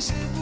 还是不。